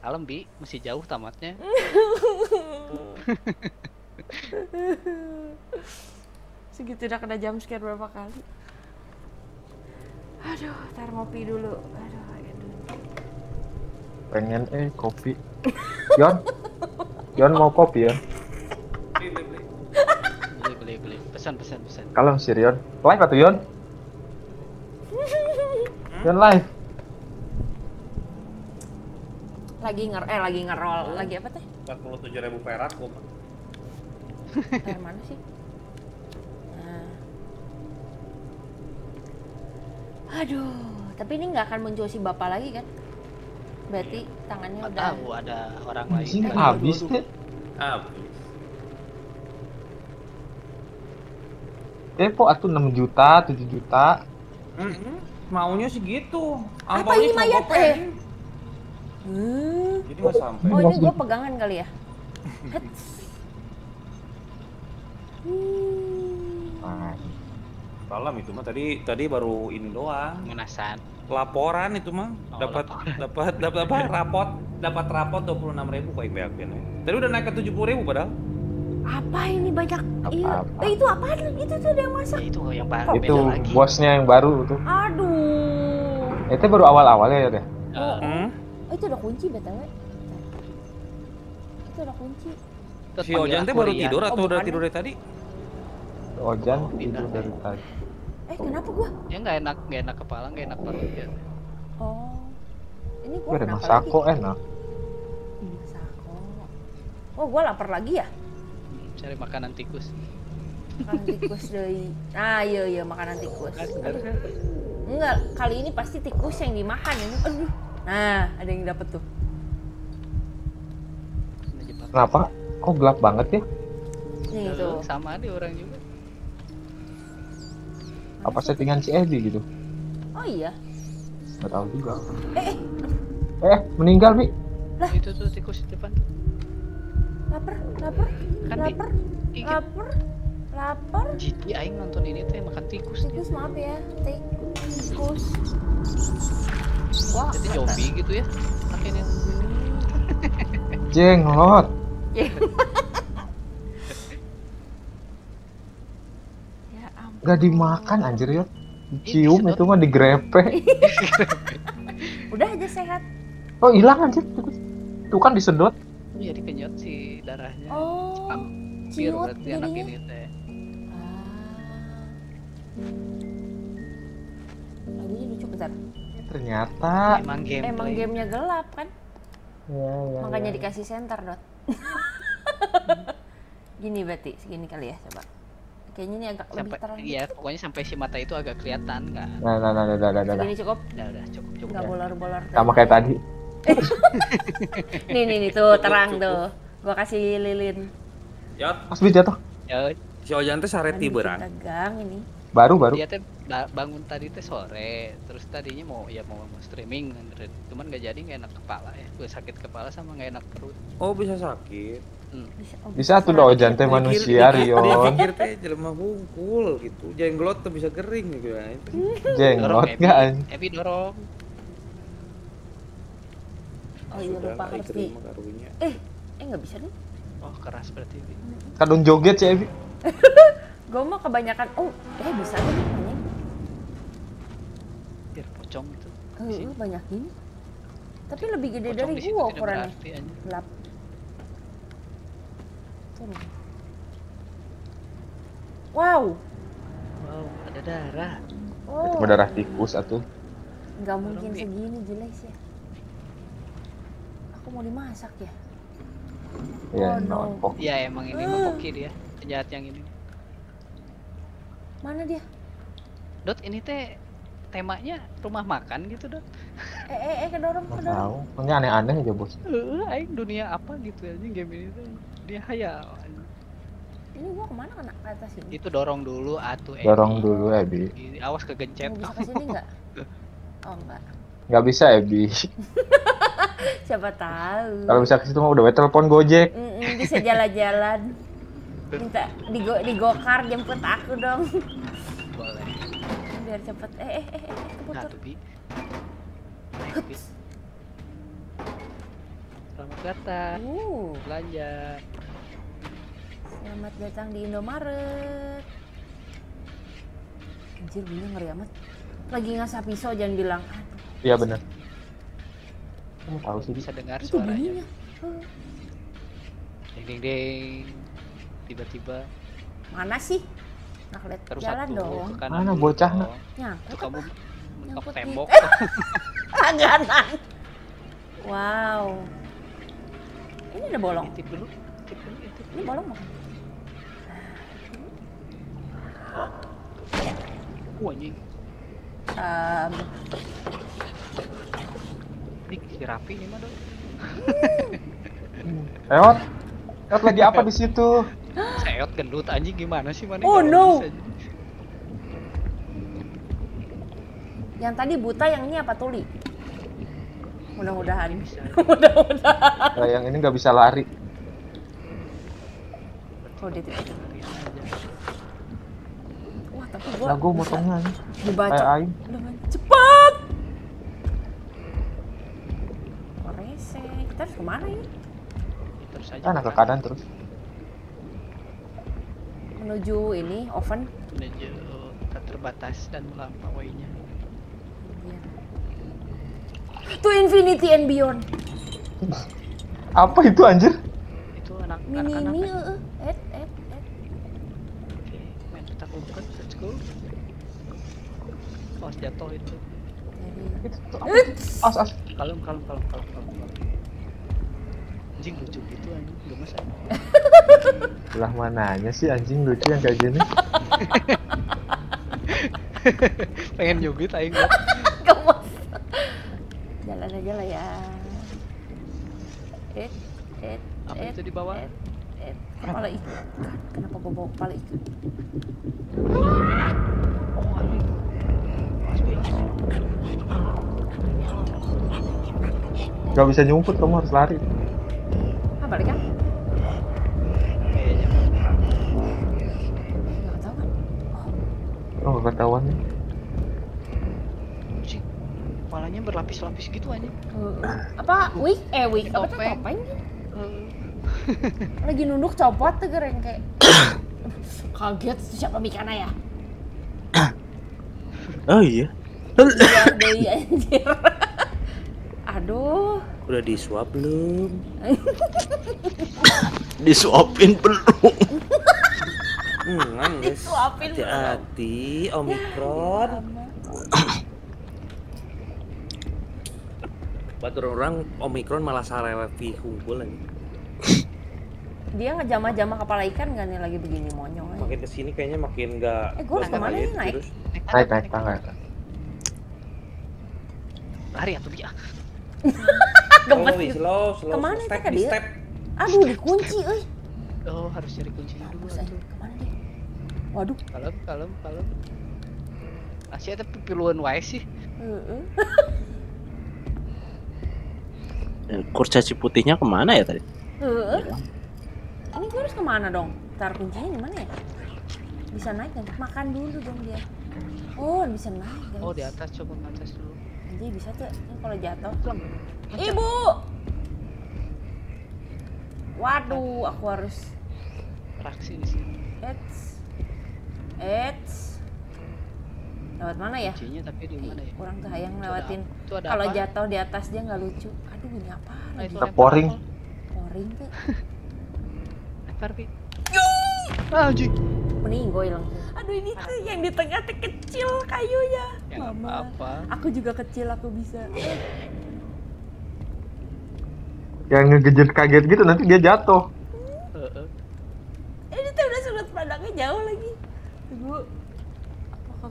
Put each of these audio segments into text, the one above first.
Alam bi masih jauh tamatnya. Segitu udah kena jam scare berapa kali. Aduh, ntar ngopi dulu. Aduh, aduh. Pengen eh kopi. Yon. Yon mau kopi ya? Beli beli beli. Pesan pesan pesan. Kalau si Rion. Live atau Yon? Yon live. Lagi nger eh lagi ngerol. Lagi apa teh? 47 ribu perak kok. Air mana sih? Nah. Aduh, tapi ini nggak akan muncul si bapak lagi kan? Berarti tangannya Nggak udah. tahu ada orang lain. habis deh. Habis. Depo atuh 6 juta, 7 juta. Mm-mm. Maunya segitu. Apa ini mayat eh? Hmm. Jadi nggak sampai. Oh ini gue pegangan kali ya? Hmm. Salam itu mah tadi tadi baru ini doang. Mengasan. Laporan itu mah Oh, dapat dapat dapat apa? Rapot dapat rapot 26 ribu kok IPAP Tadi udah naik ke 70 ribu padahal. Apa ini banyak? Apa- Iya. apa? Eh itu apaan? Itu tuh ada yang masak. Ya itu yang baru itu lagi. bosnya yang baru tuh. Aduh. Itu baru awal-awalnya ya deh. Oh, Hmm? Oh, itu udah kunci btw. Itu udah kunci. Si Ojan teh baru tidur atau Oh, udah tidur dari tadi? Ojan Oh, tidur dari tadi. Eh kenapa gua? Ya nggak enak nggak enak kepala nggak enak perut ya. Oh. Ini gua Gue ada kenapa masako lagi? enak. Masako. Oh, gua lapar lagi ya? Cari makanan tikus. Makanan tikus deui. Ah, iya iya makanan tikus. Enggak, kali ini pasti tikus yang dimakan ini. Aduh. Nah, ada yang dapet tuh. Kenapa? Kok gelap banget ya? Nih tuh. sama dia orang juga. Apa settingan si Edi gitu? Oh iya. Gak tahu juga. Eh, eh, Eh, meninggal, Bi. Itu tuh tikus di depan tuh. lapar, lapar, Kan di lapar, Ih, lapar, lapar. Jijik aing nonton ini teh makan tikus. Tikus maaf ya, tikus. Wah, Jadi zombie gitu ya. Akhirnya Jenglot. Ya ampun. Gak dimakan anjir ya. Dicium Ih, itu mah digrepe. Udah aja sehat. Oh, hilang anjir. Tuh kan disedot. jadi kenyot si darahnya. Oh, Hampir ciut berarti anak ini teh. Ah. Lagunya lucu bentar. Ternyata. Emang gameplay. Emang gamenya gelap kan? Ya, ya, Makanya ya. dikasih center dot. Gini berarti, segini kali ya coba. Kayaknya ini agak lebih sampai terang. iya pokoknya sampai si mata itu agak kelihatan kan Nah, nah, nah, nah, nah, nah, nah. Segini cukup, udah udah cukup cukup nggak bolor-bolor. Sama kayak tadi. Nih nih nih tuh terang tuh. Gua kasih lilin. Ya, Mas Bi jatuh. ya si Ojan teh sareti berang. Tegang ini. Baru, baru. dia teh ba- bangun tadi teh sore terus tadinya mau ya mau, mau streaming kan cuman nggak jadi nggak enak kepala ya gue sakit kepala sama nggak enak perut Oh, bisa sakit. Bisa, oh, Bisa tuh do Ojan teh manusia, Dia Rion. pikir teh jelema hungkul gitu. Jenglot tuh bisa kering gitu ya. Jenglot gak anjing. Ebi dorong Oh iya lupa diterima karunya. Eh, eh nggak bisa nih. oh keras berarti. Kadung joget sih, Ebi. Gue mah kebanyakan. Oh, eh bisa tuh nih banyak. biar pocong itu Eh, banyak ini. Tapi lebih gede pocong dari gua ukurannya. Gelap. Turun. Wow. wow ada darah Oh. Itu darah tikus atuh. Nggak mungkin segini jelas ya. Aku mau dimasak ya. Ya, Oh, no. kok. ya emang ini Ah. mah Poki dia penjahat yang ini Mana dia? Dot ini teh temanya rumah makan gitu Dot Eh, eh, eh, kedorong, kedorong. tahu. Ini aneh-aneh aja, Bos. Eh, aing dunia apa gitu aja game ini tuh dia hayal Ini gua ke mana kena ke atas ini? itu dorong dulu atuh Ebi. Dorong dulu, Ebi. Awas kegencet bisa ke sini nggak? Oh enggak. Nggak bisa, Ebi. Siapa tahu. Kalau bisa ke situ mah udah telepon Gojek. Mm-mm, bisa jalan-jalan. Minta digo digokar jemput aku dong. boleh Biar cepet. Eh eh eh, eh nah keputar. Bi. Selamat datang. Uh, Belanja. selamat datang di Indomaret. Anjir, bunyinya ngeri amat. Lagi ngasah pisau jangan bilang. "Aduh, Iya bener. Kamu tahu sih. Bisa dengar itu suaranya. bunyinya. Ding ding ding. Tiba-tiba mana sih? Nah, lihat terus jalan satu dong. ke kanan Mana bocah, nak? Nyangkut kamu mentok tembok. Langganan. Wow. Ini ada bolong. Intip dulu. Intip dulu. Intip Ini dulu. bolong bukan? Wah, anjing. Um, Ini si Rapi nih mah dong. Eot. Eot lagi apa di situ? Seot gendut anjing gimana sih mana? Oh, no. bisa yang tadi buta yang ini apa tuli? Mudah-mudahan. Bisa. Mudah-mudahan. Nah, yang ini nggak bisa lari. Oh, dia tidak. Larian aja. Wah, tapi gua Lah gue bisa motongnya. dibaca dengan cepat. Rese? Kita harus ke mana ini? Ya, Terus aja. Sana ke kanan terus. Menuju ini oven. Menuju tak terbatas dan melampauinya. Iya. To infinity and beyond. Apa itu anjir? Itu anak Mini anak-anak. ini, ya? eh, eh, eh, eh. Oke, main petak umpet, let's go. Awas jatuh itu. Jadi, Itu tuh apa? As as. Kalem, kalem, kalem, kalem, kalem. Anjing lucu gitu anjing, gemes aja. Lah mananya sih anjing lucu yang kayak gini? Pengen nyubit aing gua. gemes. Jalan aja lah ya. Eh, eh, Apa eh, itu di bawah? eh, eh. Kepala ikan. Kenapa gua bawa kepala ikan? Oh, awas. Gak bisa nyumput kamu harus lari. Gak ketahuan nih. Kepalanya berlapis-lapis gitu anjing. eh, apa? Wig? Eh, wig. Apa tuh Topeng. Lagi nunduk copot tuh gereng kayak. Kaget siapa Mikana ya? Oh iya, Dewi anjir. Aduh. udah disuap belum? Disuapin belum? Hmm, guys. Hati-hati, Omikron. Batur orang Omikron malah sarelevi hunkul lagi. Dia ngejamah-jamah kepala ikan gak nih lagi begini monyong aja. Makin ke sini kayaknya makin nggak. Eh, gua harus nggak ke mana nih, naik? Naik naik tangga. lari atau dia? Gemes Oh, gitu. slow, slow, Ke mana itu step, ke di dia? step. Aduh, dikunci euy. Oh, harus cari kuncinya dulu. Bagus aja. atuh. Ke mana dia? Waduh. Kalem, kalem, kalem. Masih ada pipiluan wae sih. Heeh. Eh, Kurcaci putihnya ke mana ya tadi? Heeh. Ini gue harus ke mana dong? Taruh kuncinya di mana ya? Bisa naik kan? Makan dulu dong dia. Oh, bisa naik guys. Oh, di atas coba ke atas dulu. Jadi bisa tuh ini kalau jatuh. Ibu. Waduh, aku harus Raksi di sini. Eits. Eits. Lewat mana ya? Kuncinya tapi di mana ya? Kurang tuh hayang lewatin. apa? Kalau apa? jatuh di atas dia nggak lucu. Aduh, ini apa Nah, itu poring. apa? Poring tuh. Lempar, Pi. Ah, anjing. Mending gue hilang. Aduh, ini tuh yang di tengah tuh kecil kayunya. Ya Mama. apa-apa. Aku juga kecil, aku bisa. Yang ngegejer kaget gitu nanti dia jatuh. Heeh. Eh, Ini tuh udah sudut pandangnya jauh lagi. Tunggu.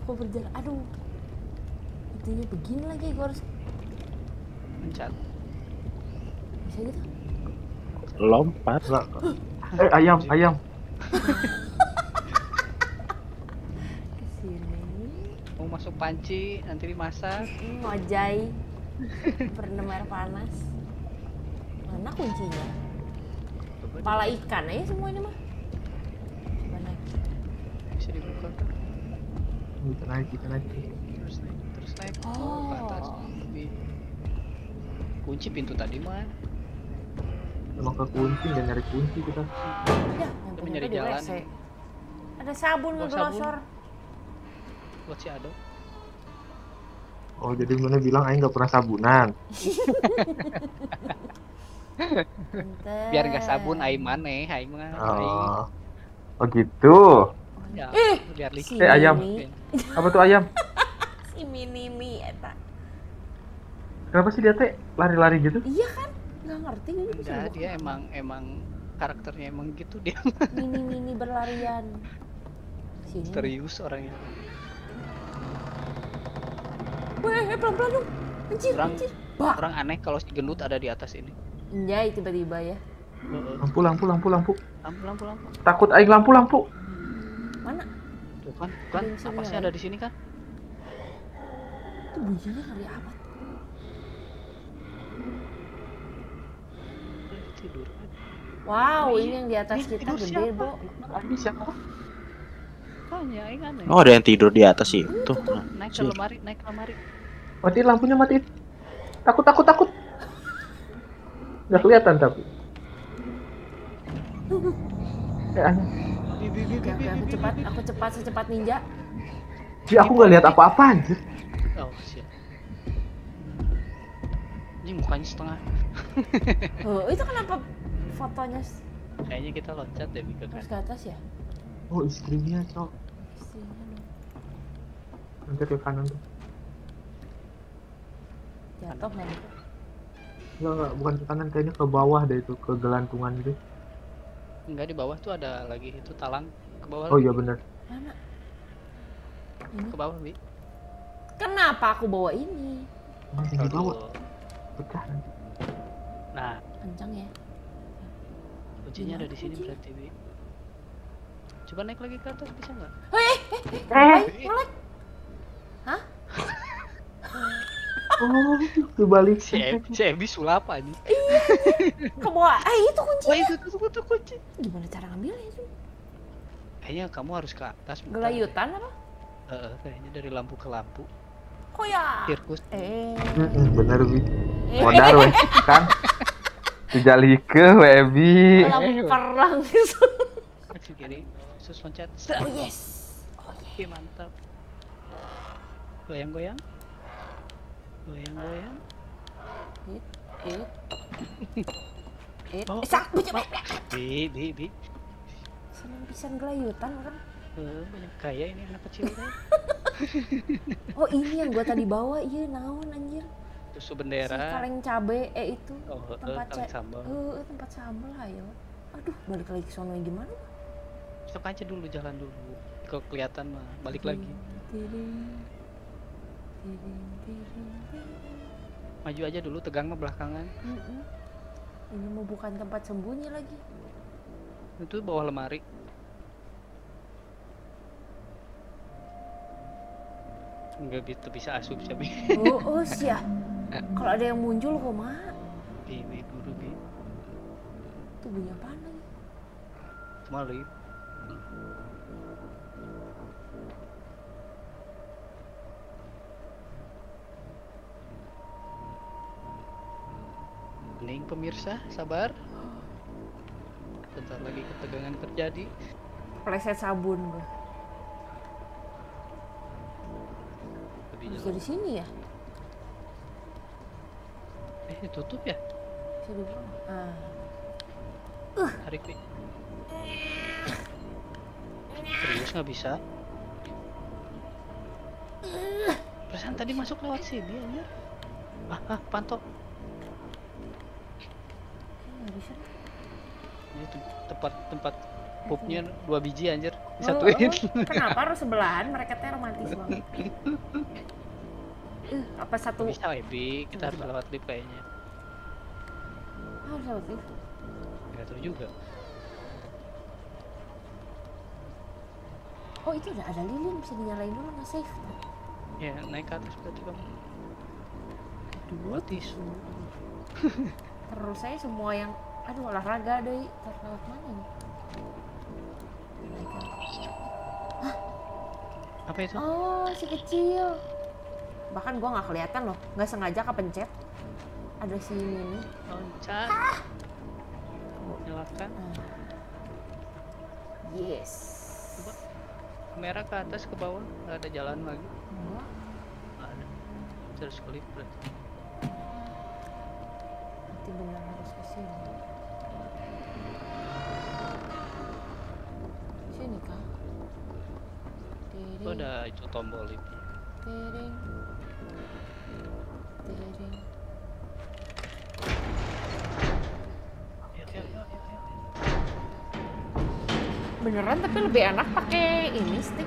Aku berjalan? Aduh. Itunya begini lagi, gue harus Mencat. bisa gitu. Lompat. Lah. Eh ayam ayam. Ke sini. Mau masuk panci, nanti dimasak. Mm, Ngojai. Berendam air panas. Mana kuncinya? Kepala ikan aja semua ini mah. Bisa dibuka kan? Kita naik kita naik. Terus naik, terus naik. Oh. ke atas. Kunci pintu tadi mah. Emang ke kunci, nggak nyari kunci kita. Ya, punya nyari jalan WC. Ada sabun ngeglosor. buat si Ado Oh jadi mana bilang Aing nggak pernah sabunan. Biar nggak sabun aing maneh aing aing Oh, oh gitu. ya, Eh, biar Si licin Eh, ayam. Apa tuh ayam? si mini mi eta. Kenapa sih dia teh lari-lari gitu? Iya kan? Nggak ngerti enggak bawa dia emang emang karakternya emang gitu dia mini mini berlarian. Sini. misterius orangnya Weh, eh, pelan-pelan dong. Anjir, Orang- anjir. Bah. orang aneh kalau si gendut ada di atas ini Anjay tiba-tiba ya. Heeh. Lampu, lampu, lampu, lampu. lampu lampu lampu Takut Aing lampu, lampu. Mana? Tuh kan kan apa sih ya? ada di sini kan Itu bunyinya ngeri amat. Dia tidur kan Wow, ini yang di atas Ini kita tidur gede, siapa? Bo. Ini siapa? Aneh Oh ada yang tidur di atas itu. Nah, naik ke lemari naik ke lemari Matiin lampunya, matiin. Takut, takut, takut. Nggak kelihatan tapi. Aneh. Oke, oke, aku cepat, aku cepat secepat ninja. Ji, aku nggak lihat apa-apa anjir. oh siap ini mukanya setengah Oh, itu kenapa fotonya kayaknya kita loncat deh Bi, ke terus kanan ke atas ya? Oh, istrinya, cok. Istrinya. Nanti ke kanan tuh. Jatuh nggak? Enggak, enggak, bukan ke kanan, kayaknya ke bawah deh itu, ke gelantungan gitu. Enggak di bawah tuh ada lagi itu talang ke bawah Oh iya bener. Mana? ke bawah bi Kenapa aku bawa ini? Masih di bawah, pecah nanti. nah Kencang ya. kuncinya ada di sini kuncinya? berarti bi coba naik lagi ke atas bisa nggak Eh, ngelek. Oh, kebalik. si Ebi, si Ebi sulap aja Ke bawah. Eh, itu kunci. oh itu tuh tuh kunci Gimana cara ngambilnya itu? kayaknya kamu harus ke atas. Gelayutan apa? Heeh, kayaknya dari lampu ke lampu Kok ya? sirkus Eh. Bener, Bi. Eh, Modar, weh. Kan? Dijalike, weh, Bi. Lampu perang. kaki kiri terus loncat oh yes. Oh Oke mantap goyang goyang goyang goyang It, it. It. Oh, Eh, sak, bucet, oh. bi bi bi Senang pisan gelayutan kan? Eh, banyak kaya ini anak kecil. Oh ini yang gua tadi bawa, iya naon anjir. susu Si bendera kaleng cabe, eh itu oh eh, tempat ca- sambal Eh, tempat sambal ayo. Aduh, balik lagi ke sono gimana? stop aja dulu jalan dulu kalau kelihatan mah balik lagi tiring, tiring, tiring. Maju aja dulu tegang mah belakangan Mm-mm. Ini mau bukan tempat sembunyi lagi. itu bawah lemari nggak gitu bisa asup bi Oh, oh sia. Kalau ada yang muncul kok mah. bi bi buru bi Itu bunyi apaan lagi? cuma lu Ning pemirsa, sabar. Bentar lagi ketegangan terjadi. Pleset sabun gua. Lebih Bisa di sini ya? Eh, ditutup ya? Bisa di bawah. Ah. Tarik, Pi. Serius nggak bisa? Perasaan tadi masuk lewat sini anjir. Ah, ah, pantok. Nggak bisa. Ini tem- tempat tempat pupnya dua biji anjir. Oh, Disatuin. oh, kenapa harus sebelahan? Mereka teh romantis banget. Eh, apa satu? bisa, Ebi. Kita harus lewat lift kayaknya. Ah, harus lewat lift. Nggak tahu juga. Oh itu ada ada lilin bisa dinyalain dulu nggak safe. Ya, naik ke atas berarti kamu. Buat tisu. terus saya semua yang aduh olahraga deh terlewat mana nih? Apa itu? Oh si kecil. Bahkan gua nggak kelihatan loh, nggak sengaja kepencet. Ada si Mini. Loncat. Nyalakan. Yes. Coba. Merah ke atas ke bawah. Nggak ada jalan lagi. Enggak. Nggak ada. Terus klik berarti. Berarti benar harus ke Itu tombol itu. tiring, tiring. Yuk, yuk, yuk. Beneran tapi lebih enak pakai ini stick.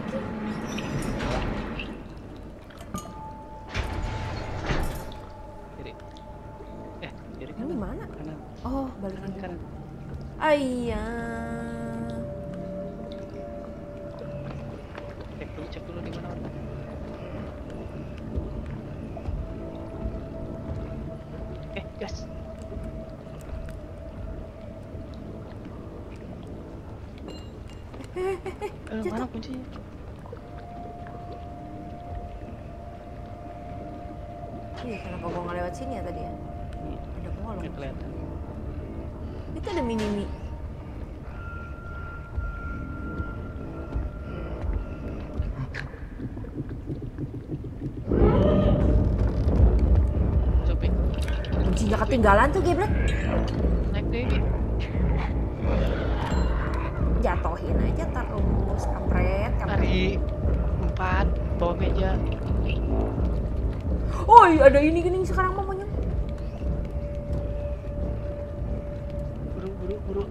Eh, mana kuncinya? Ih, kenapa gua nggak lewat sini ya tadi ya? Hmm, Ada bolong. kelihatan. Itu ada mini mi. Masuk, Pi. Kuncinya ketinggalan tuh geblek. Jatohin aja terus kampret, kampret. Hari empat bawa meja. Oh, iya, ada ini gini sekarang mau monyong. Buru, buru, buru.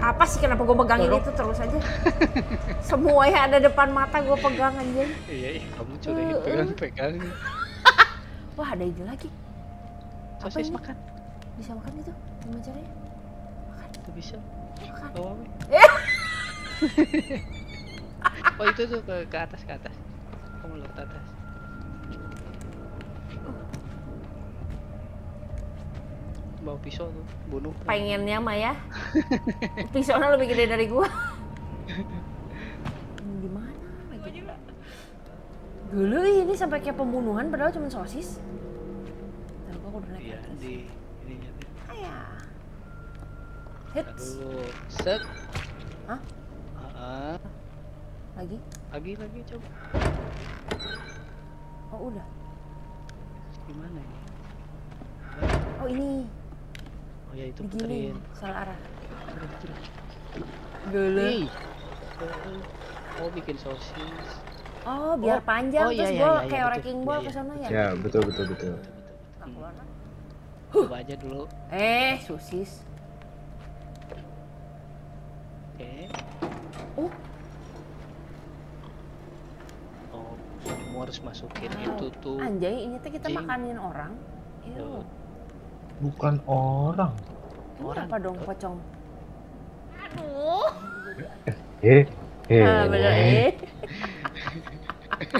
Apa sih kenapa gue pegangin itu terus aja? Semua yang ada depan mata gue pegang aja. Iya, iya, kamu curi pegang, pegang. Wah, ada ini lagi. Sosis ini? makan. Bisa makan itu? Gimana caranya? Itu bisa. Makan. Bawa, oh itu tuh ke, ke atas ke atas kamu lewat atas bawa pisau tuh bunuh Pengennya mah ya. Pisaunya lebih gede dari gua. Hmm, Di mana lagi? Dulu ini sampai kayak pembunuhan padahal cuma sosis. Ntar gua udah naik ke iya atas. di ininya tuh Ayah. Ntar Hits. Dulu set Hah? Ah, Lagi? lagi lagi coba Oh udah. gimana ini Oh ini. oh ya itu Begini. puterin Salah arah. Dulu. Ih. oh bikin sosis Oh biar Oh, panjang oh, iya, terus iya, gua iya, iya, kayak betul. wrecking Iya, ball iya. ke sana ya. Ya, betul betul betul. Nggak keluar kan? coba aja dulu Eh, sosis. oke Oh, oh kamu harus masukin Wow. itu tuh anjay ini tuh kita makanin orang. Ew. Tuh. Bukan orang. Ini Orang. apa dong pocong? Aduh. Eh, eh. Ah, bener eh.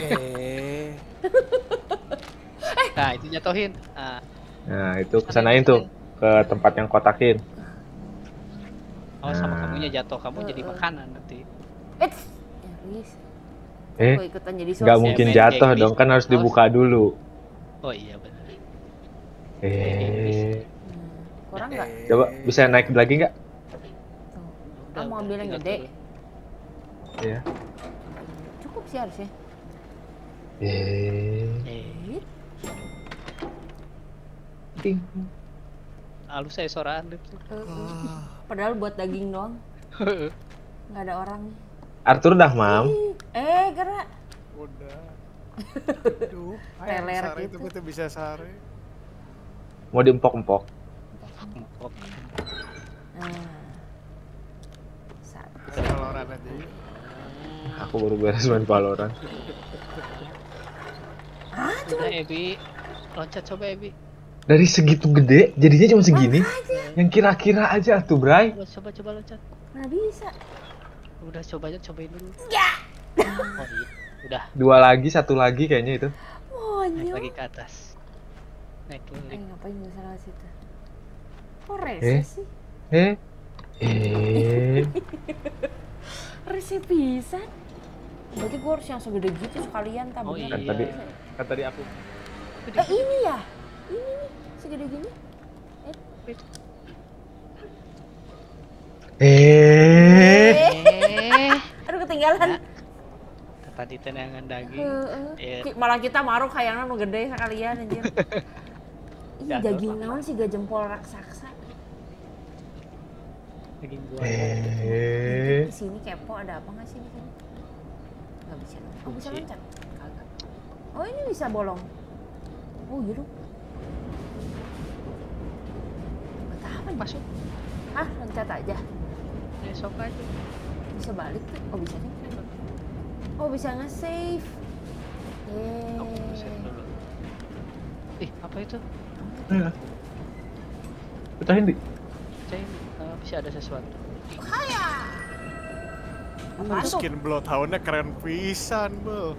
Eh. nah itu jatuhin ah Nah, itu kesanain tuh ke tempat yang kotakin. oh sama Nah. kamunya jatuh kamu jadi Heeh. makanan nanti Eits. Eh, ikutan jadi sosis. nggak mungkin jatuh dong, kan harus dibuka dulu. oh iya benar Eh, Hmm, kurang nggak? coba bisa naik lagi nggak? Tuh. Udah, mau ambil yang gede? turun. Ya. Cukup sih harusnya. Eh, eh ting. halus saya suara anda tuh Eh, Padahal buat daging doang. Nggak ada orang. Arthur dah mam. Eh, gerak. Udah. Aduh, Teler sare itu gitu. betul bisa sare. Mau diempok-empok. Empok. Nah. Saat. Valorant aja. yuk. Aku baru beres main Valorant. udah Ebi loncat coba Ebi Dari segitu gede, jadinya cuma segini. Yang kira-kira aja tuh, Bray. coba coba loncat Mana bisa? Udah coba aja cobain dulu oh iya udah Dua lagi, satu lagi kayaknya itu. naik Monyong. lagi ke atas naik Eh, keliling ngapain nggak salah situ? Kok rese Eh? sih? Eh, eh. Rese pisan. Berarti gua harus yang segede gitu sekalian tak Oh iya. Kan tadi, kan tadi aku. Eh ini ya? Ini nih, segede gini. Eh, Eh, Eh, aduh ketinggalan. tadi tenangan daging. Heeh. Iya. Ki- Malah kita maruk hayangna nu gede sekalian anjir. Ih, daging naon sih gak jempol raksasa. Daging buaya. eh. Di sini kepo ada apa nggak sih di sini? Gak bisa. Oh, bisa loncat? Kagak. Oh, ini bisa bolong. Oh, iya dong. Buat apa? Masuk. Hah, loncat aja. Besok aja. Bisa balik tuh. Oh, bisa nih. Oh, bisa nge-save. Aku Yeay. dulu. Ih, apa itu? Ya. Pecahin di. Ceng, eh, bisa ada sesuatu. Tuh? Skin Bloodhound-nya keren pisan, Bel.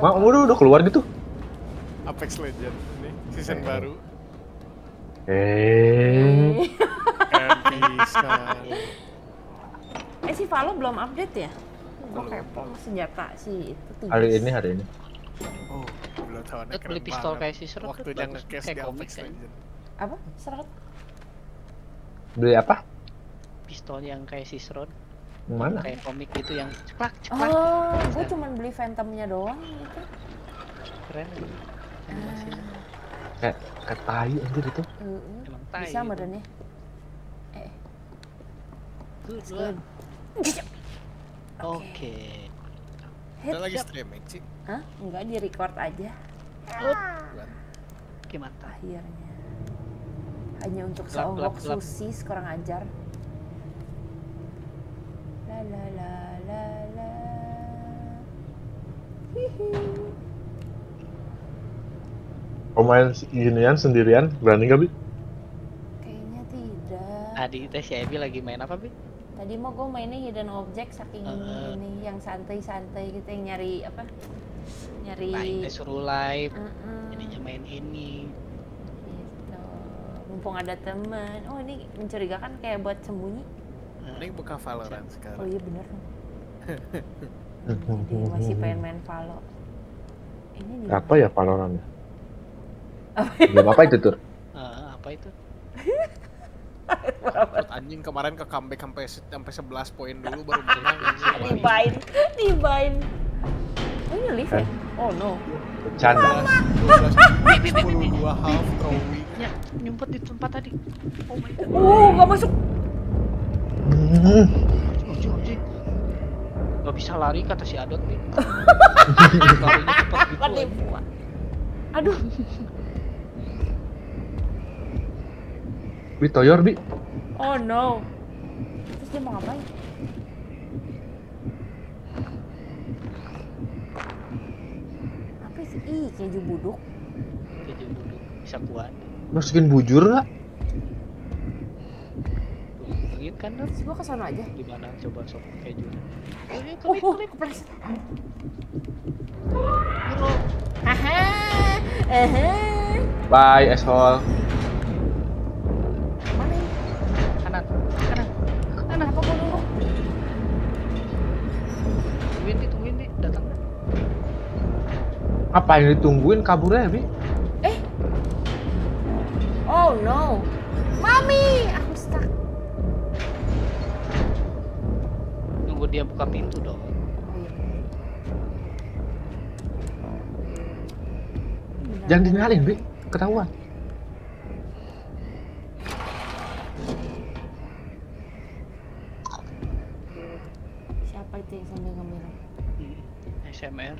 Mak, udah udah keluar gitu. Apex Legend ini season Eh. baru. Eh. Keren pisan. Eh, si Valo belum update ya? Gue Belum. kepo senjata sih itu tiga. Hari ini hari ini. Oh, Bloodhound-nya Lihat keren beli pistol kayak si Serot bagus. nge-case Kayak di komik Apex kan. Legend. Apa? Serat? Beli apa? Pistol yang kayak si Serot. Yang mana? Kayak komik gitu yang ceklak ceklak. Oh, gue cuman beli Phantomnya doang gitu. Keren. Animasinya. Kayak kayak tai anjir itu. Heeh. Emang tai. Bisa itu. meren ya? Eh, Good good. Oke. Kita lagi streaming sih. Hah? Enggak, di record aja Oke, mantap. akhirnya. Hanya untuk seonggok sosis kurang ajar. La la la la la. Hihi. Kau main ginian sendirian berani gak bi? Kayaknya tidak. Tadi teh si Ebi lagi main apa, Bi? Tadi mau gue mainnya hidden object saking Eh. ini yang santai-santai gitu yang nyari apa? Nyari Main suruh live. Mm-mm. Jadinya main ini. Gitu. Mumpung ada temen. Oh ini mencurigakan kayak buat sembunyi. Ini buka Valorant Oh sekarang. iya bener. Jadi masih pengen main Valo. Ini Apa ya Valorant? Apa apa itu tur? Eh, apa itu? Takut anjing kemarin ke comeback sampai sampai 11 poin dulu baru menang. Dibain, dibain. Oh ini live ya? Oh no. Bercanda. 12, 10 dua half throwing. Ya, nyumpet di tempat tadi. Oh my god. Uh, gak masuk. Anjing. Gak bisa lari kata si Adot nih. Larinya cepet gitu. Aduh, Bi toyor bi. oh no. Terus dia mau ngapain? Apa sih? Ih, keju buduk. Keju duduk bisa kuat. Masukin bujur gak? Tuh, kan? Terus gua ke sana aja. Gimana coba sok keju. Oh, oh kepleset. Aha, aha. Bye asshole. Apa yang ditungguin kaburnya bi? Eh. Oh no. Mami, aku stuck. Nunggu dia buka pintu dong. Jangan dinyalin bi. Ketahuan. Siapa itu yang sambil ngemil? Hmm, SMR.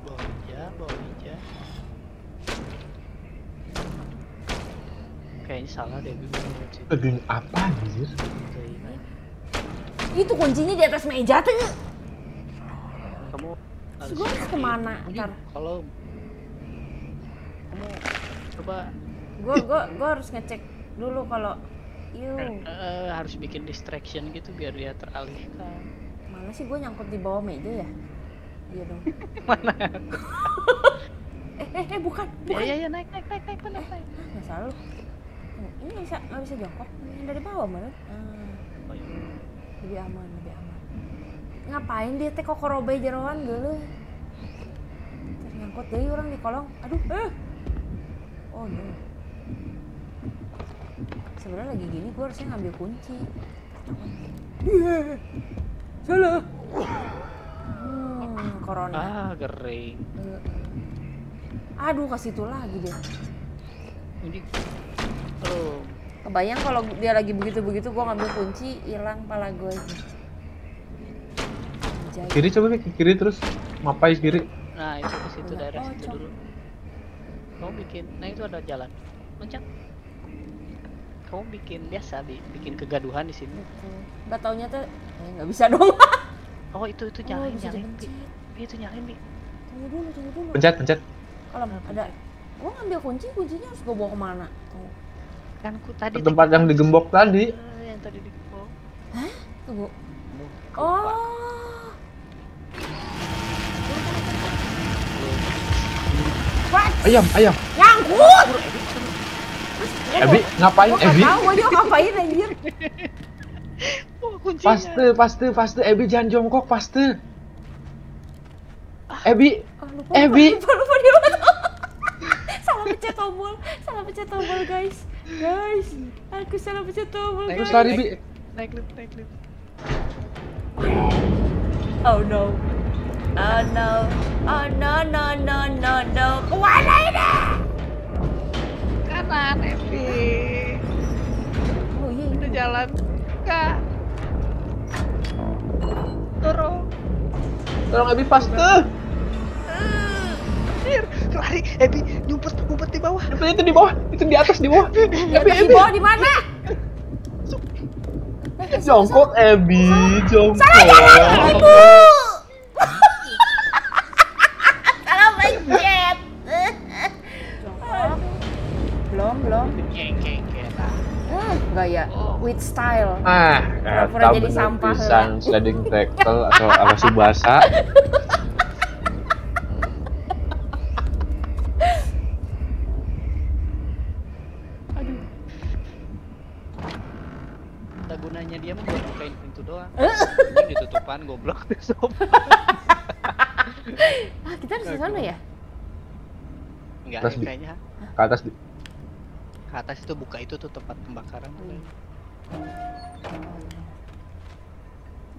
Bawa hija, bawa hija. Kayaknya salah deh, gue situ. Lagi apa anjir? Itu kuncinya di atas meja tuh. Kamu harus ke mana Ini ntar? Kalau kamu coba Gue gua gua harus ngecek dulu kalau Yuh, eh, harus bikin distraction gitu biar dia teralihkan. mana sih gue nyangkut di bawah meja ya? Iya dong. Mana? Eh, eh, eh, bukan, Ya bukan. ya ya naik naik naik naik naik. naik. Nggak salah lu. Ini bisa, nggak bisa jongkok. Yang dari bawah mana? Ah, Oh, iya. lebih aman, lebih aman. Ngapain dia teh kokorobe jeroan dulu? Nyangkut deh orang di kolong. Aduh, eh. Oh no. Sebenarnya lagi gini gue harusnya ngambil kunci. Iya. Salah. Hmm, corona. Ah, gering. Eh, Aduh, ke situ lagi deh. Oh, Kebayang kalau dia lagi begitu-begitu gue ngambil kunci, hilang pala gue. Kiri coba Bi, ke kiri terus. Mapai kiri. nah itu ke situ Enggak, daerah oh, situ dulu. Kamu bikin, nah itu ada jalan. Loncat. Kamu bikin biasa, bi bikin kegaduhan di sini. Nggak taunya tuh, eh nggak bisa dong. Oh itu itu Oh, nyalain, bisa nyalain, bi. Bi, itu nyalain, bi. Tunggu dulu, tunggu dulu. Pencet, pencet. Kalau ada, gue ngambil kunci, kuncinya harus gue bawa ke mana? Tuh. Kan ku tadi Ke tempat yang digembok tadi. Eh, yang tadi di oh. Tunggu. Oh. What? Ayam, ayam. Nyangkut! Ebi, ngapain Ebi? tahu juga ngapain anjir. Oh, kuncinya. Paste, paste, paste. Ebi jangan jongkok, paste. Ebi, lupa, lupa, Bi. lupa, lupa, dia lupa. salah pencet tombol, salah pencet tombol guys, guys, aku salah pencet tombol Naik, guys. lari Bi. Naik lift, naik lift. Oh no, oh no, oh no no no no no, ke mana ini? Kanan, Evi. Oh iya Udah jalan. Kak. Dorong. Tolong Ebi paste. Mir, lari. Evi, nyumpet, ngumpet di bawah. Itu, itu di bawah, itu di atas di bawah. Ebi, di Ebi. bawah di mana? Jongkok Ebi, jongkok. Salah pencet. belum belum. Gaya with style. Ah, Pura-pura eta jadi sampah, pisan sliding tackle atau apa sih bahasa? Tak gunanya dia mah buat bukain pintu doang. Ini ditutupan goblok sob. Ah kita harus ke sana ya? Enggak, di- kayaknya Ke atas di. ke atas itu buka itu tuh tempat pembakaran.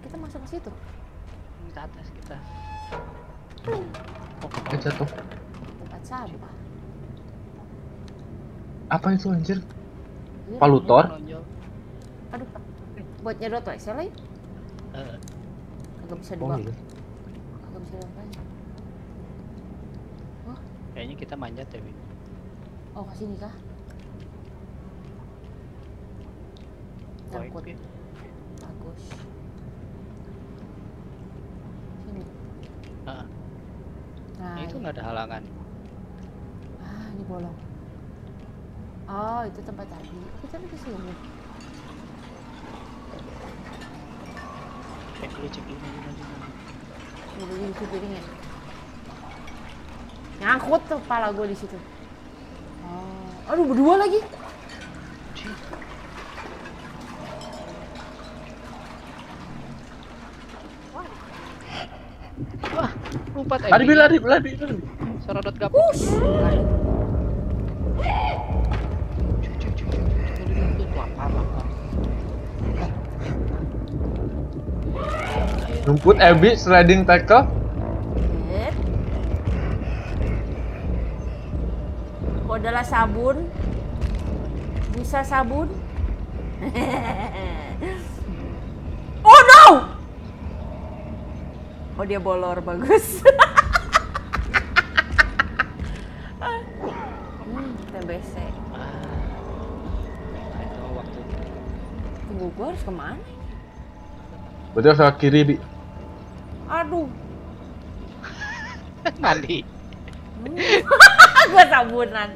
Kita masuk ke situ. Ke atas kita. Eh, jatuh. Tempat sampah. Apa itu anjir? Palutor? Aduh, buat nyedot Excel lagi? Eh, Kagak bisa Oh, dibawa. iya. Kagak bisa dibawa. kayaknya kita manjat ya, Wi. Oh, ke sini kah? Wi. Bagus. Sini. Ah, Nah, itu nggak ada halangan. Ah, ini bolong. Oh, itu tempat tadi. Kita ke sini. Cek dulu, cek dulu. Udah di situ piringnya. Nyangkut tuh kepala gue di situ. Oh, aduh berdua lagi. Wah, lompat Lari Bi, lari, lari, lari. Sorodot gapuk. Push. Rumput Ebi sliding tackle. Kok adalah sabun? Bisa sabun? oh no! Oh dia bolor bagus. hmm, TBC. Itu waktu Tunggu gue harus ke mana? Berarti harus ke kiri Bi. Aduh, mandi. gue sabunan.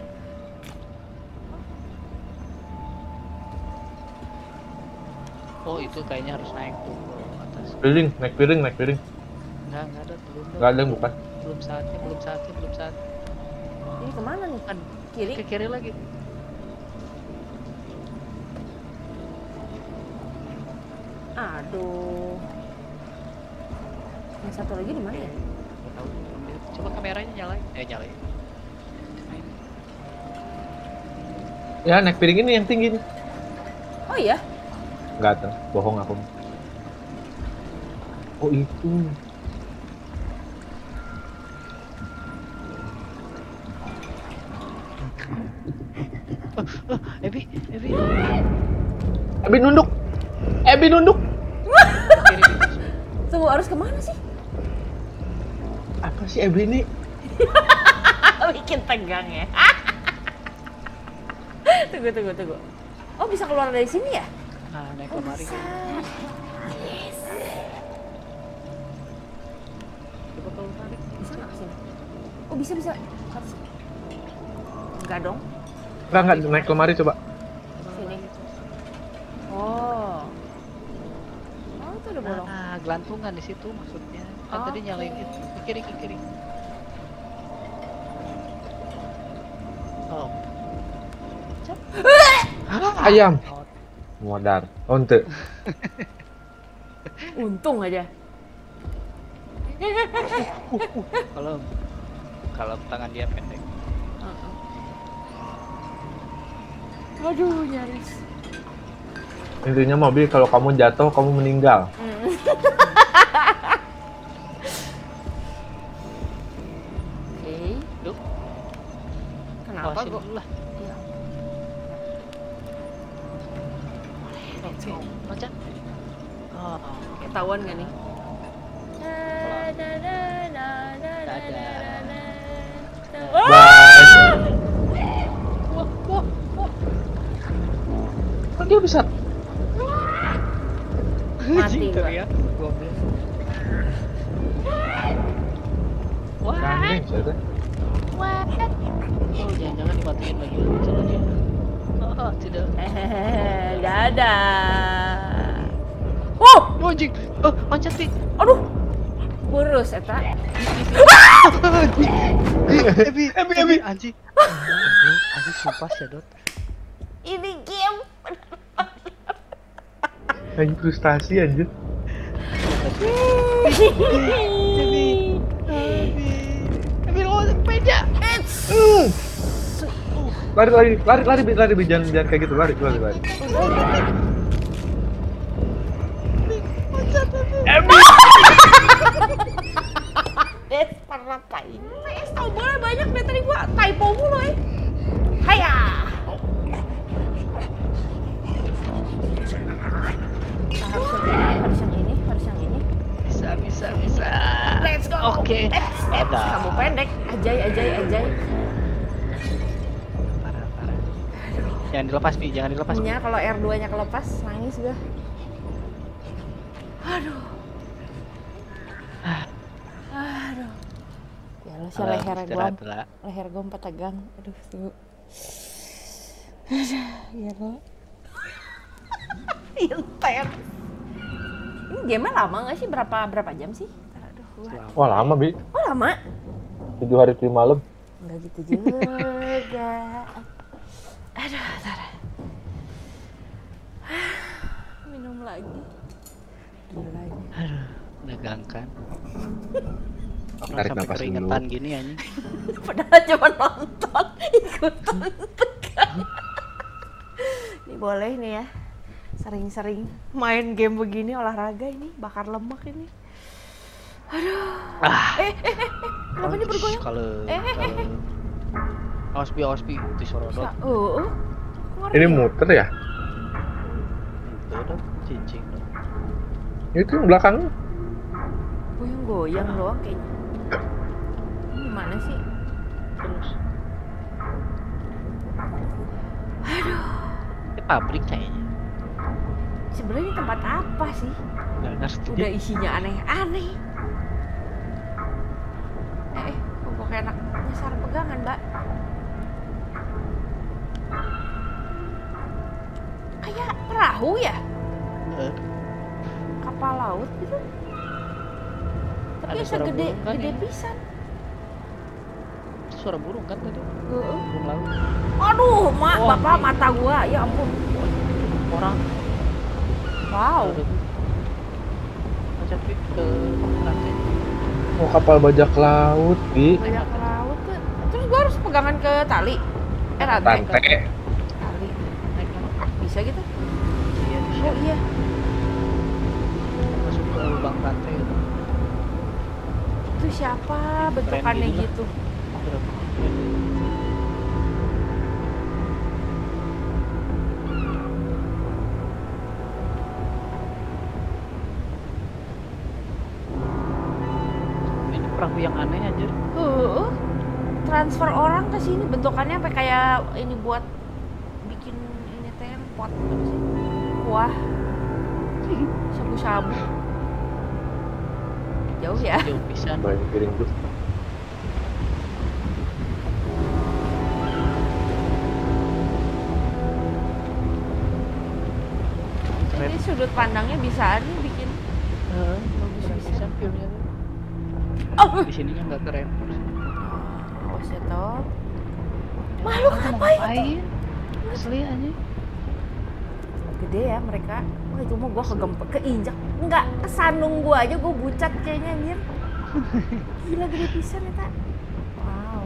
Oh, itu kayaknya harus naik tuh ke atas. Piring, naik piring, naik piring. Enggak, enggak ada, belum. Enggak ada yang bukan. Belum saatnya, belum saatnya, belum saatnya. Ini ke mana nih? Kan Kiri? ke kiri lagi. Aduh. Yang satu lagi di mana ya? Tahu. Coba kameranya nyalain. Eh nyalain. Ya naik piring ini yang tinggi nih. Oh iya? Enggak tahu, bohong aku. Oh itu. Ebi, Ebi. Ebi nunduk. Ebi nunduk. Sih Ebi ini? Bikin tegang ya. tunggu, tunggu, tunggu. Oh bisa keluar dari sini ya? Nah, naik Oh lemari. bisa. Yes. Coba kalau tarik. Bisa nggak sini? Oh bisa bisa. Enggak dong. Enggak enggak naik lemari coba. Sini. Oh. Oh itu udah bolong. Nah, gelantungan di situ maksudnya. Kan tadi Oke. nyalain itu. Ke kiri, ke kiri. Oh. Ayam. Oh, Modar. Onte. Untung aja. kalau kalau tangan dia pendek. Aduh nyaris. Intinya mobil kalau kamu jatuh kamu meninggal. Oke. Kok? dulu lah. Oke. Oh, Ketahuan gak nih? Bye. wah, wah, wah. Kok dia bisa? Mati gua. Goblok. Wah, Saya. oh jangan-jangan dimatiin lagi sama dia. Oh, tidak. Eh, dadah. Oh, Oh, anjing. Oh, loncat nih. aduh. Kurus eta. Ebi, Ebi, Ebi. Anjing. Goblok, Anjing sumpah sih, Dot. Ini game. Anjing frustasi anjir. Lari lari lari lari Bi. lari Bi. jangan jangan kayak gitu lari lari lari. Des, pernah ini. PS tau bola banyak deh tadi gua typo mulu eh. Haya. Harus yang ini, harus yang ini, harus yang ini. Bisa, bisa, bisa. Let's go. Oke. Kamu pendek. Ajay, ajay, ajay. Jangan dilepas, Pi. Jangan dilepas. Punya kalau R2-nya kelepas, nangis gua. Aduh. Aduh. Ya lo sih leher lah. leher gua empat tegang. Aduh, tunggu. Aduh, ya lo. Intens. Ini game lama nggak sih? Berapa berapa jam sih? Aduh, gua. Wah lama bi. Oh lama? Tujuh hari tujuh malam. Enggak gitu juga. Aduh, ntar. Minum lagi. Gila ini. Aduh, menegangkan. Tarik nafas dulu. gini anjing. Padahal cuma nonton, ikutan tegang. Ini boleh nih ya. Sering-sering main game begini olahraga ini bakar lemak ini. Aduh. Ah. Eh, eh, eh, eh. Kenapa ini bergoyang? Kalau Eh, eh, eh, eh. Awas pi, awas pi, disorodot. Bisa. Oh, oh. Ini muter ya? Itu dong, cincin dong. Itu yang belakang. goyang-goyang doang kayaknya. Ini gimana sih? Terus. Ini pabrik kayaknya. Sebenarnya tempat apa sih? Nggak ngerti. Udah isinya aneh-aneh. Eh, eh, kok kayak enak nyasar pegangan, Mbak? Suara gede, burung kan gede ini? pisan. itu suara burung kan tadi? Heeh. Burung laut. Aduh, mak, Wah, bapak ini. mata gua, ya ampun. Orang. Wow. Macam ke lantai. Oh kapal bajak laut, Bi. banyak ke laut tuh terus gua harus pegangan ke tali eh rantai Rantai. Siapa bentukannya gitu Berapa? Ini perahu yang aneh aja. Heeh. transfer orang ke sini bentukannya apa kayak ini buat bikin ini tempot apa sih? kuah sabu-sabu jauh ya Jauh pisan. Banyak piring tuh. Ini sudut pandangnya bisa nih bikin bagus bisa pisan filmnya tuh. oh Di sininya nggak keren. awas ya toh Makhluk apa itu? Asli aja. gede ya mereka wah itu mah gua kegempet keinjak enggak kesandung gua aja gua bucat kayaknya anjir. Gila gede pisan ya tak wow.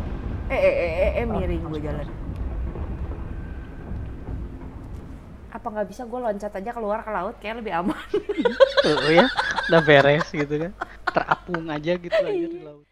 Eh eh eh eh, eh miring gua jalan. Apa nggak bisa gua loncat aja keluar ke laut kayak lebih aman. Tuh ya, udah beres gitu kan. Terapung aja gitu aja di laut.